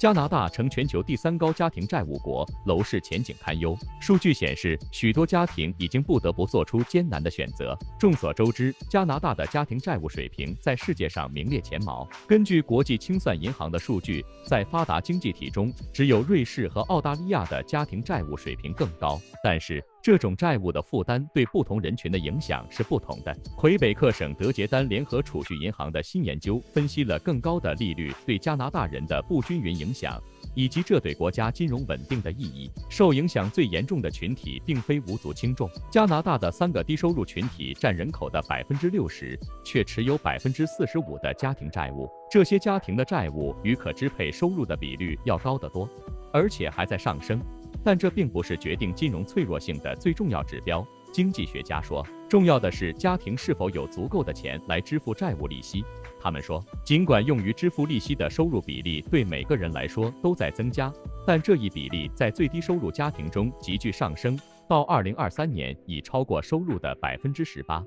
加拿大成全球第三高家庭债务国，楼市前景堪忧。数据显示，许多家庭已经不得不做出艰难的选择。众所周知，加拿大的家庭债务水平在世界上名列前茅。根据国际清算银行的数据，在发达经济体中，只有瑞士和澳大利亚的家庭债务水平更高。但是，这种债务的负担对不同人群的影响是不同的。魁北克省德杰丹联合储蓄银行的新研究分析了更高的利率对加拿大人的不均匀影响，以及这对国家金融稳定的意义。受影响最严重的群体并非无足轻重。加拿大的三个低收入群体占人口的百分之六十，却持有百分之四十五的家庭债务。这些家庭的债务与可支配收入的比率要高得多，而且还在上升。但这并不是决定金融脆弱性的最重要指标。经济学家说，重要的是家庭是否有足够的钱来支付债务利息。他们说，尽管用于支付利息的收入比例对每个人来说都在增加，但这一比例在最低收入家庭中急剧上升，到二零二三年已超过收入的百分之十八。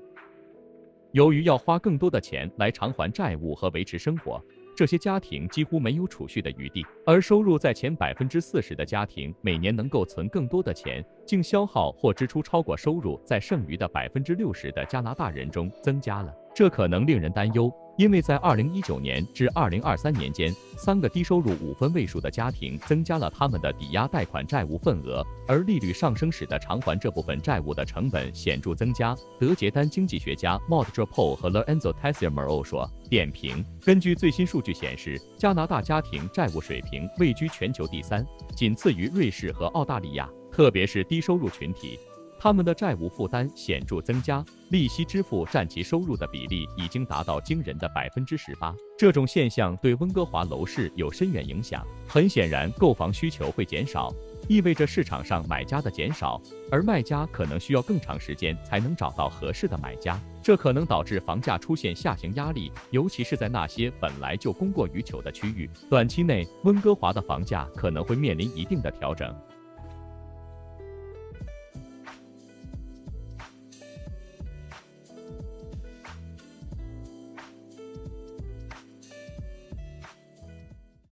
由于要花更多的钱来偿还债务和维持生活。这些家庭几乎没有储蓄的余地，而收入在前百分之四十的家庭每年能够存更多的钱，净消耗或支出超过收入在剩余的百分之六十的加拿大人中增加了。这可能令人担忧。因为在二零一九年至二零二三年间，三个低收入五分位数的家庭增加了他们的抵押贷款债务份额，而利率上升使得偿还这部分债务的成本显著增加。德杰丹经济学家 Maud j a p o 和 Lorenzo Tessier-Moro 说：“点评：根据最新数据显示，加拿大家庭债务水平位居全球第三，仅次于瑞士和澳大利亚，特别是低收入群体。”他们的债务负担显著增加，利息支付占其收入的比例已经达到惊人的百分之十八。这种现象对温哥华楼市有深远影响。很显然，购房需求会减少，意味着市场上买家的减少，而卖家可能需要更长时间才能找到合适的买家。这可能导致房价出现下行压力，尤其是在那些本来就供过于求的区域。短期内，温哥华的房价可能会面临一定的调整。